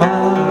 bao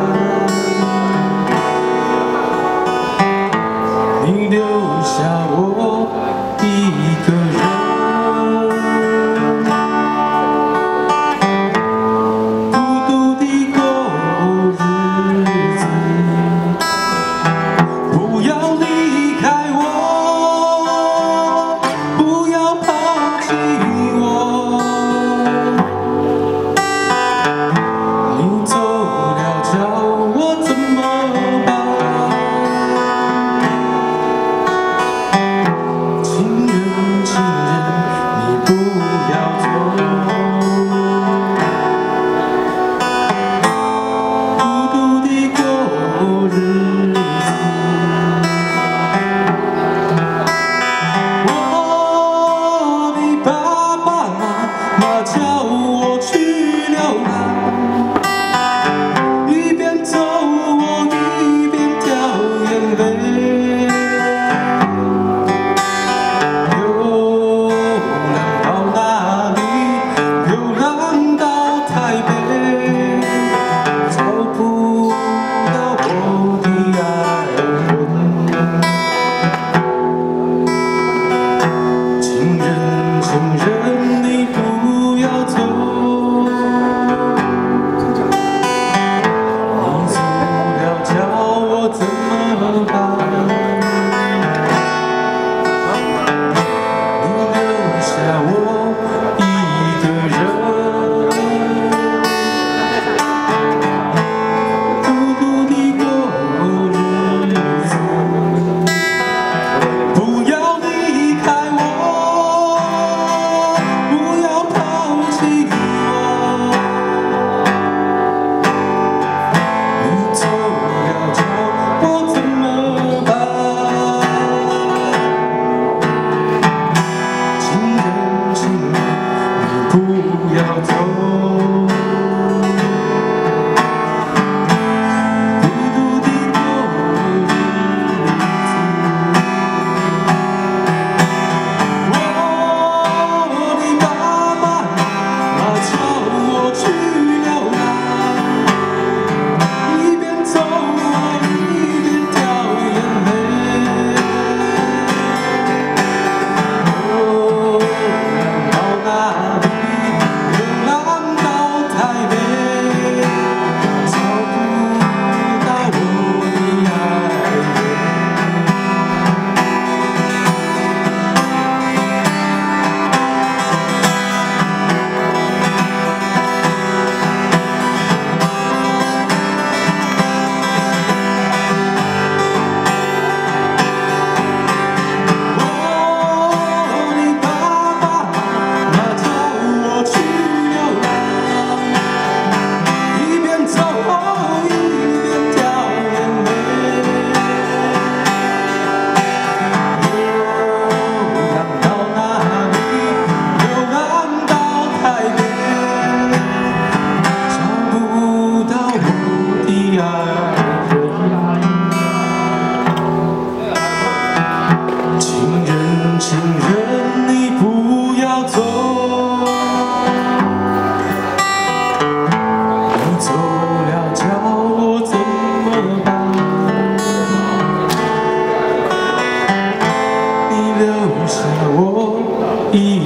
E.